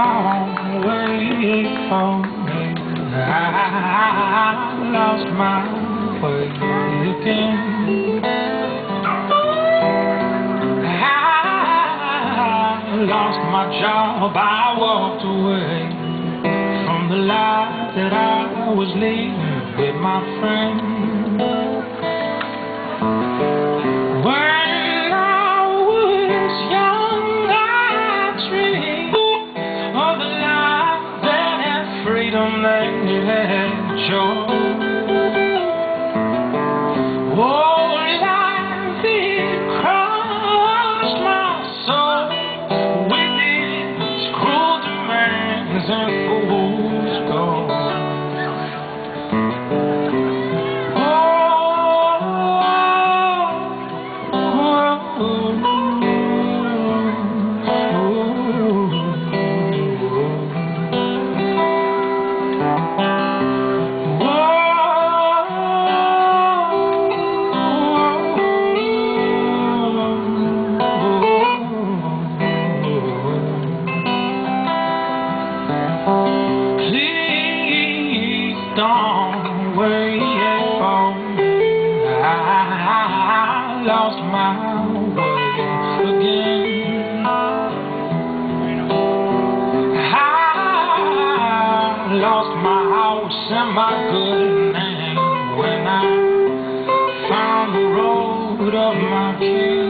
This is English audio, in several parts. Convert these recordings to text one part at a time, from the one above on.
long way from me. I lost my way again. I lost my job. I walked away from the life that I was leading with my friends. Freedom, that had joy. Oh, life it my soul with its cruel demands and don't wait. I lost my way again. I lost my house and my good name when I found the road of my king.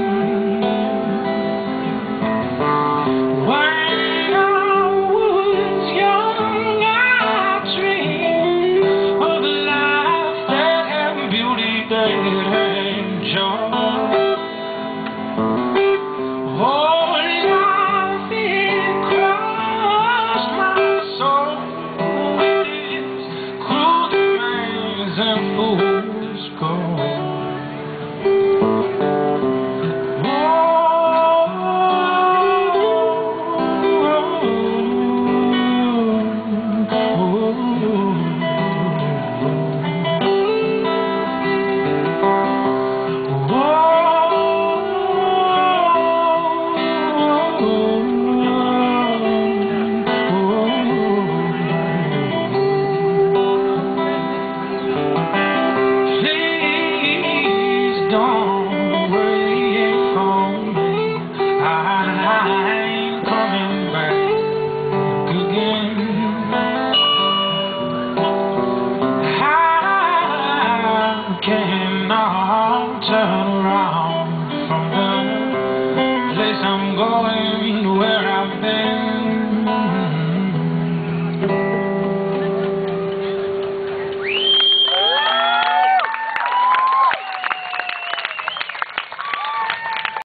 Demands cannot